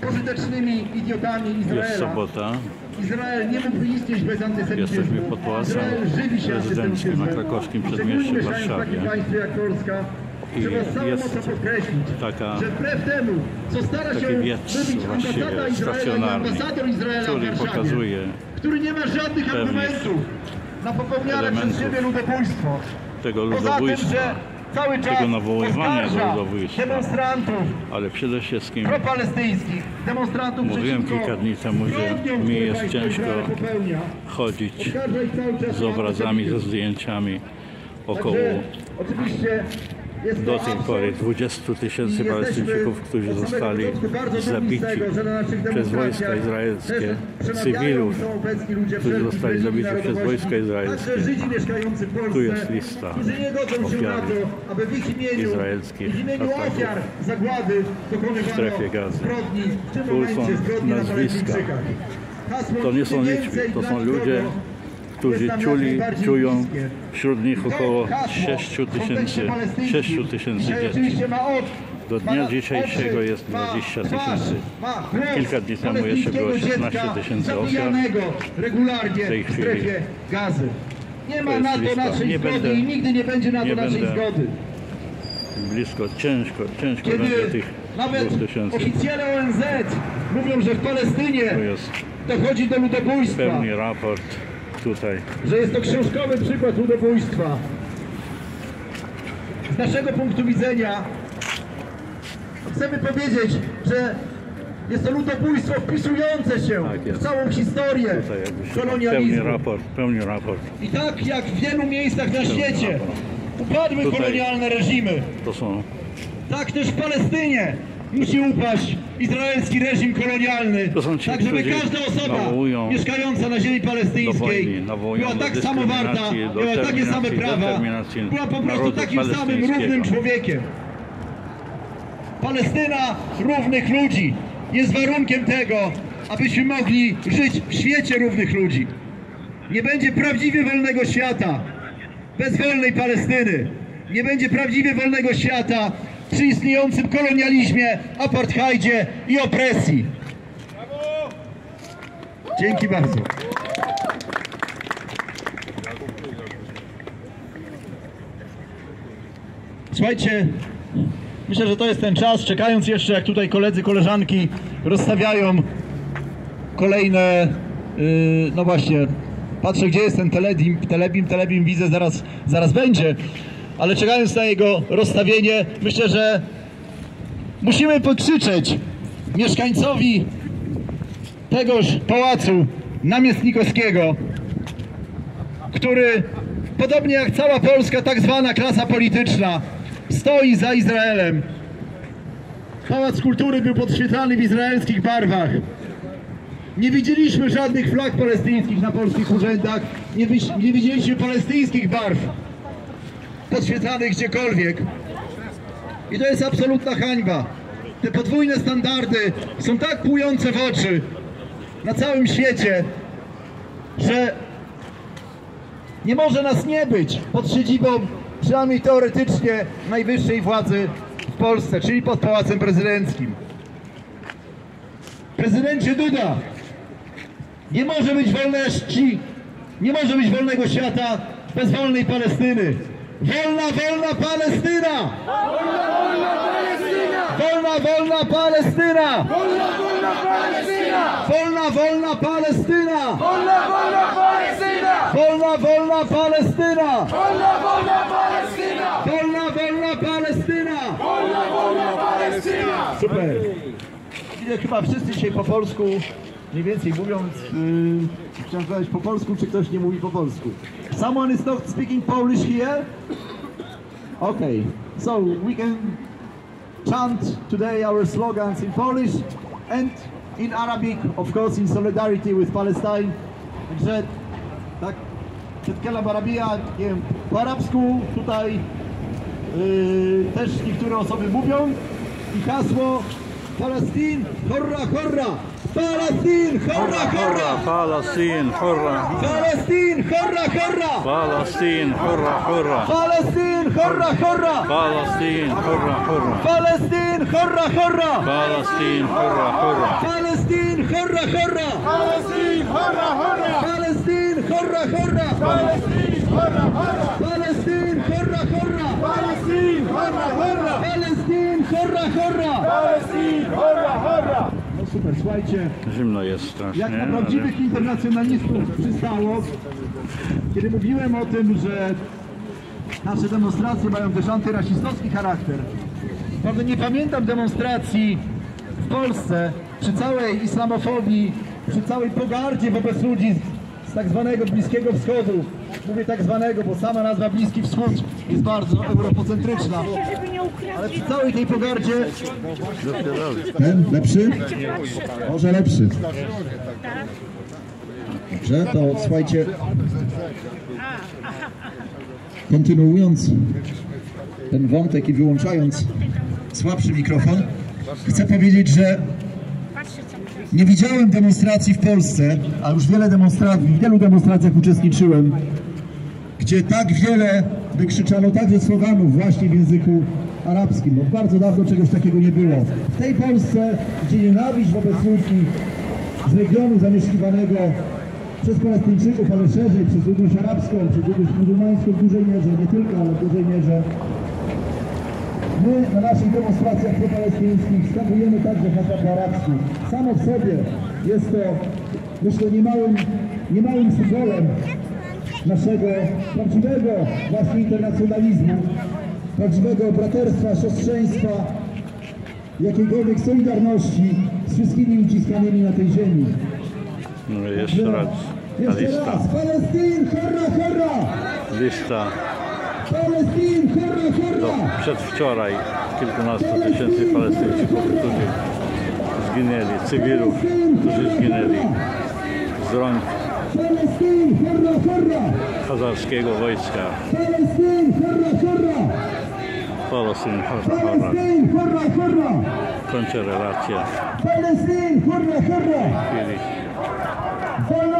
pożytecznymi idiotami Izraela. Jest sobota. Izrael nie mógł istnieć bez antysemityzmu. Jesteśmy pod pałacem prezydenckim na krakowskim przedmieściu w Warszawie. jak Polska, i jest taka, że wbrew temu, co stara się wietrz właściwie który pokazuje który nie ma żadnych argumentów na popełniane przez siebie ludobójstwo. Tego ludobójstwa. Poza tym, że cały czas tego nawoływania ludowójstwa, demonstrantów ale przede wszystkim propalestyńskich demonstrantów mówiłem kilka dni temu, że mi jest ciężko chodzić z obrazami, ze zdjęciami około do tej pory 20 tysięcy Palestyńczyków, którzy zostali zabici przez wojska izraelskie, cywilów, którzy zostali zabici przez wojska izraelskie. Tu jest lista ofiar izraelskich ataków w strefie gazy. Tu są nazwiska. To nie są liczby, to są ludzie, którzy czuli, czują wśród nich około 6 tysięcy, 6 tysięcy dzieci. Do dnia dzisiejszego jest 20 tysięcy. Kilka dni temu jeszcze było 16 tysięcy ofiar. W tej chwili nie ma na to naszej nie zgody i nigdy nie będzie na to naszej zgody. Blisko, ciężko, ciężko Kiedy będzie tych nawet oficjele ONZ mówią, że w Palestynie dochodzi do ludobójstwa. Pełny raport tutaj. że jest to książkowy przykład ludobójstwa. Z naszego punktu widzenia chcemy powiedzieć, że jest to ludobójstwo wpisujące się Tak w całą historię Tutaj się pełni kolonializmu. raport, pełni raport. I tak jak w wielu miejscach na świecie upadły Tutaj- kolonialne reżimy, To są tak też w Palestynie musi upaść izraelski reżim kolonialny, ci, tak żeby każda osoba mieszkająca na ziemi palestyńskiej wojny, była tak samo warta, miała takie same prawa, była po prostu takim samym równym człowiekiem. Palestyna równych ludzi jest warunkiem tego, abyśmy mogli żyć w świecie równych ludzi. Nie będzie prawdziwie wolnego świata bez wolnej Palestyny. Nie będzie prawdziwie wolnego świata przy istniejącym kolonializmie, apartheidzie i opresji. Dzięki bardzo. Słuchajcie, myślę, że to jest ten czas, czekając jeszcze jak tutaj koledzy, koleżanki rozstawiają kolejne, yy, no właśnie, patrzę gdzie jest ten telebim, telebim, telebim widzę zaraz, zaraz będzie, ale czekając na jego rozstawienie, myślę, że musimy pokrzyczeć mieszkańcowi tegoż pałacu namiestnikowskiego, który podobnie jak cała polska tak zwana klasa polityczna stoi za Izraelem. Pałac Kultury był podświetlany w izraelskich barwach. Nie widzieliśmy żadnych flag palestyńskich na polskich urzędach. Nie, nie widzieliśmy palestyńskich barw podświetlanych gdziekolwiek. I to jest absolutna hańba. Te podwójne standardy są tak kłujące w oczy na całym świecie, że nie może nas nie być pod siedzibą, przynajmniej teoretycznie, najwyższej władzy w Polsce, czyli pod Pałacem Prezydenckim. Prezydencie Duda, nie może być wolności, nie może być wolnego świata bez wolnej Palestyny. Wolna, wolna Palestyna! Wolna, wolna Palestyna! Wolna, wolna Palestyna! Wolna, wolna Palestyna! Wolna, wolna Palestyna! Wolna, wolna Palestyna! Wolna, wolna Palestyna! Wolna, wolna Palestyna! Wolna, wolna Palestyna! Super. Widzę chyba wszyscy dzisiaj po polsku mniej więcej mówią, yy, chciałem powiedzieć po polsku, czy ktoś nie mówi po polsku. Someone is not speaking Polish here? Okay, so we can chant today our slogans in Polish and in Arabic, of course in solidarity with Palestine. Także tak, Tetkela Barabija, nie wiem, po arabsku tutaj yy, też niektóre osoby mówią i hasło فلسطين حرة حرة فلسطين حرة حرة فلسطين حرة فلسطين حرة حرة فلسطين حرة حرة فلسطين حرة حرة فلسطين حرة حرة فلسطين حرة حرة فلسطين حرة حرة فلسطين حرة حرة فلسطين حرة حرة فلسطين حرة حرة فلسطين حرة حرة فلسطين حرة حرة فلسطين حرة حرة Horra, horra! Palestine, hurra, hurra! No super, słuchajcie, Zimno jest strasznie. jak na ale- prawdziwych internacjonalistów przystało, kiedy mówiłem o tym, że nasze demonstracje mają też antyrasistowski charakter. Prawda, nie pamiętam demonstracji w Polsce przy całej islamofobii, przy całej pogardzie wobec ludzi z, z tak zwanego Bliskiego Wschodu. Mówię tak zwanego, bo sama nazwa Bliski Wschód jest bardzo europocentryczna. Ale przy całej tej pogardzie Ten lepszy? Może lepszy. Dobrze, to słuchajcie. Kontynuując ten wątek i wyłączając słabszy mikrofon, chcę powiedzieć, że. Nie widziałem demonstracji w Polsce, a już wiele demonstracji, w wielu demonstracjach uczestniczyłem, gdzie tak wiele wykrzyczano także sloganów właśnie w języku arabskim. Bo bardzo dawno czegoś takiego nie było. W tej Polsce, gdzie nienawiść wobec ludzi z regionu zamieszkiwanego przez Palestyńczyków, ale szerzej przez ludność arabską, przez ludność muzułmańską w dużej mierze, nie tylko, ale w dużej mierze, My na naszych demonstracjach propalestyńskich skakujemy także hasła po arabsku. Samo w sobie jest to, myślę, niemałym, niemałym symbolem naszego prawdziwego właśnie internacjonalizmu, prawdziwego braterstwa, siostrzeństwa, jakiejkolwiek solidarności z wszystkimi uciskanymi na tej ziemi. No, jeszcze raz. Jeszcze raz, Palestyn, horra, horra! Lista do horra! przedwczoraj kilkunastu tysięcy Palestyńczyków, którzy zginęli, cywilów, którzy zginęli z rąk hazarskiego wojska. Palestyn, horra, horra! Kończę relację Palestyn, horra, horra! w chwili. Wolna